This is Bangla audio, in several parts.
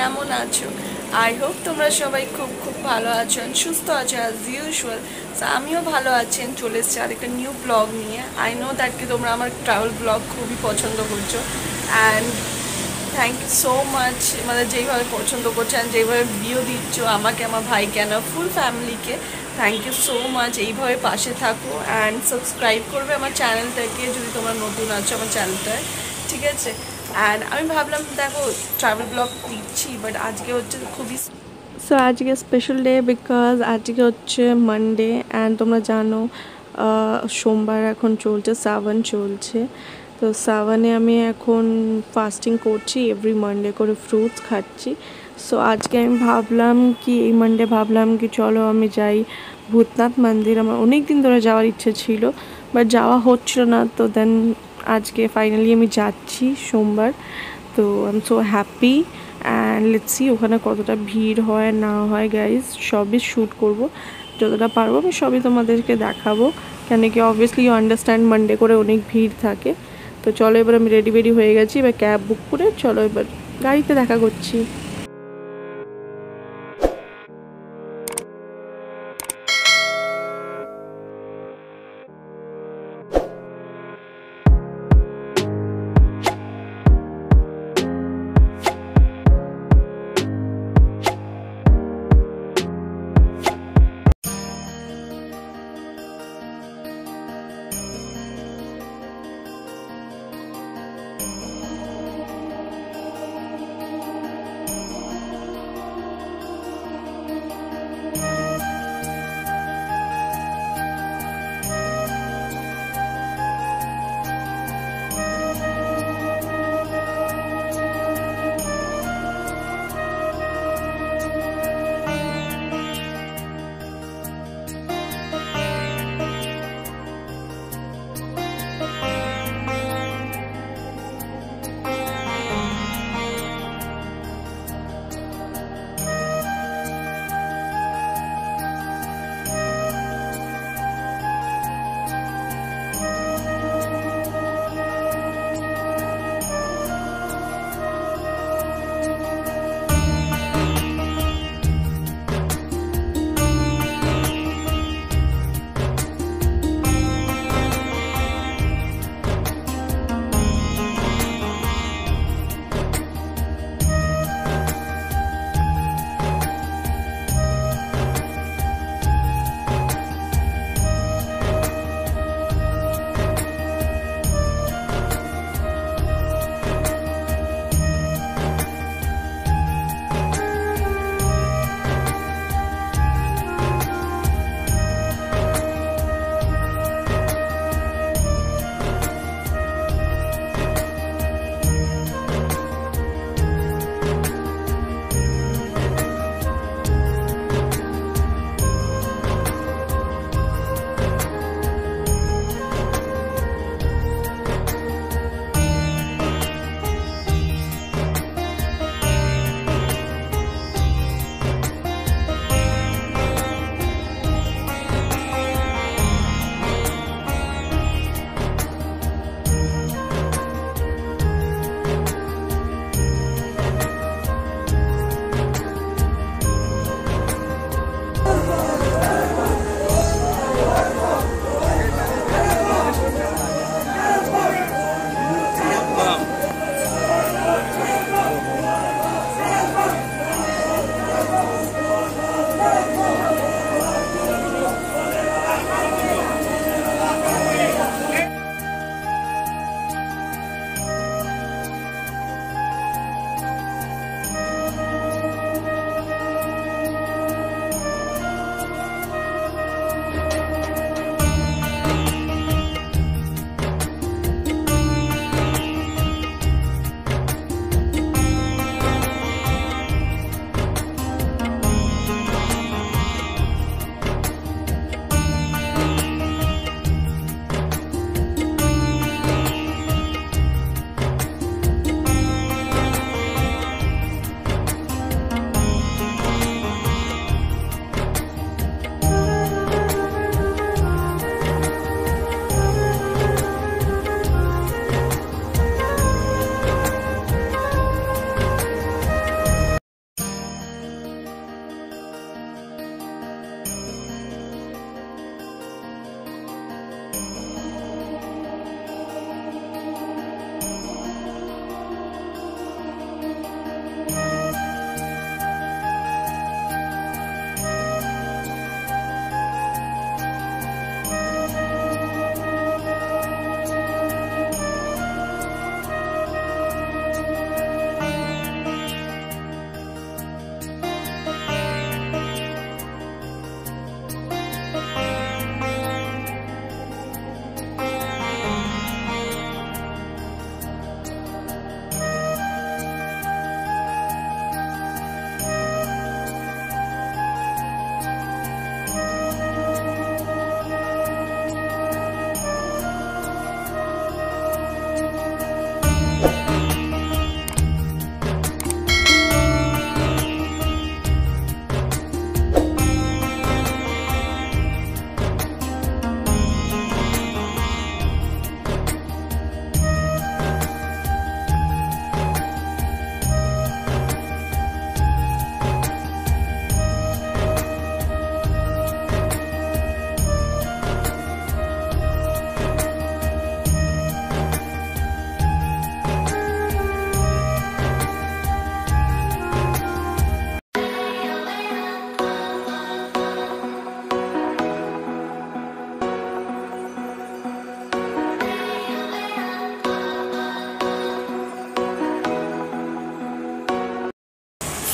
কেমন আছো? আই হোপ তোমরা সবাই খুব খুব ভালো আছো সুস্থ আছো অ্যাজ ইউজুয়াল আমিও ভালো আছি চলে এসেছি আরেকটা নিউ ব্লগ নিয়ে। আই নো দ্যাট কি তোমরা আমার ট্রাভেল ব্লগ খুবই পছন্দ করছ। And thank you so much মানে যেইভাবে পছন্দ করছ অ্যান্ড যেইভাবে ভিডিও দিচ্ছ আমাকে, আমার ভাই কেন ফুল ফ্যামিলিকে থ্যাংক ইউ সো মাচ এইভাবে পাশে থাকো অ্যান্ড সাবস্ক্রাইব করবে আমার চ্যানেলটাকে যদি তোমরা নতুন আছো আমার চ্যানেলটায় ঠিক আছে? অ্যান্ড আমি ভাবলাম, দেখো ট্রাভেল ব্লগ দিচ্ছি বাট আজকে হচ্ছে খুবই সো আজকে স্পেশাল ডে বিকজ আজকে হচ্ছে মানডে অ্যান্ড তোমরা জানো সোমবার এখন চলছে সাবান চলছে। তো সাবানে আমি এখন ফাস্টিং করছি এভরি মানডে করে ফ্রুটস খাচ্ছি। সো আজকে আমি ভাবলাম কি, এই মানডে ভাবলাম কি, চলো আমি যাই ভূতনাথ মন্দির। আমার অনেক দিন ধরে যাওয়ার ইচ্ছে ছিল বাট যাওয়া হচ্ছিল না, তো দেন আজকে ফাইনালি আমি যাচ্ছি সোমবার, তো I am so happy and let's ওখানে কতটা ভিড় হয় না হয় গাইজ সবই শ্যুট করব, যতটা পারব আমি সবই তোমাদেরকে দেখাবো, কেন কি অবভিয়াসলি ইউ আন্ডারস্ট্যান্ড মানডে করে অনেক ভিড় থাকে, তো চলো এবার আমি রেডি বেডি হয়ে গেছি, এবার ক্যাব বুক করে চলো এবার গাড়িতে দেখা করছি।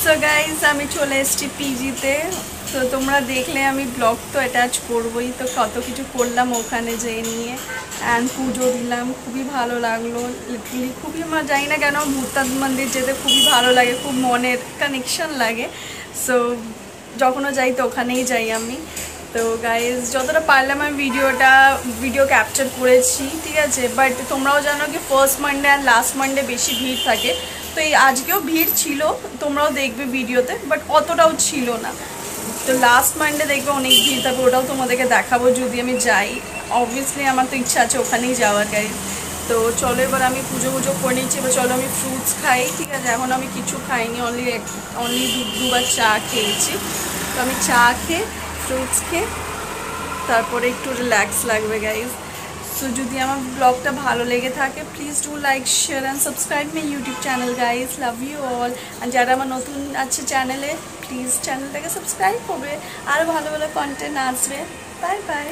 সো গাইজ আমি চলে এসেছি পিজিতে তো। তোমরা দেখলে আমি ব্লগ তো অ্যাটাচ করবোই। তো কত কিছু করলাম ওখানে যেয়ে নিয়ে। অ্যান্ড পুজো দিলাম, খুবই ভালো লাগল। লিটারলি খুবই আমার জানি না কেন ভূতাত মন্দির যেতে খুবই ভালো লাগে, খুব মনের কানেকশন লাগে। সো যখনও যাই তো ওখানেই যাই আমি। তো গাইজ যতটা পারলাম আমি ভিডিওটা ভিডিও ক্যাপচার করেছি, ঠিক আছে? বাট তোমরাও জানো কি first Monday and last Monday বেশি ভিড় থাকে। তো এই আজকেও ভিড় ছিল, তোমরাও দেখবে ভিডিওতে বাট অতটাও ছিল না। তো লাস্ট মানডে দেখবে অনেক ভিড় থাকবে ওটাও তোমাদেরকে দেখাবো যদি আমি যাই। অবভিয়াসলি আমার তো ইচ্ছা আছে ওখানেই যাওয়ার গাইজ। তো চলো এবার আমি পুজো পুজো করে নিচ্ছি, এবার চলো আমি ফ্রুটস খাই, ঠিক আছে? এখন আমি কিছু খাইনি অনলি অনলি দু, দুবার চা খেয়েছি। তো আমি চা খেয়ে ফ্রুটস খেয়ে, তারপরে একটু রিল্যাক্স লাগবে গাইজ। সো যদি আমার ব্লগটা ভালো লেগে থাকে please do like share and subscribe my YouTube channel guys love you all আর যারা আমার নতুন আছে চ্যানেলে প্লিজ চ্যানেলটাকে সাবস্ক্রাইব করবে। আরও ভালো ভালো কন্টেন্ট আসবে। Bye bye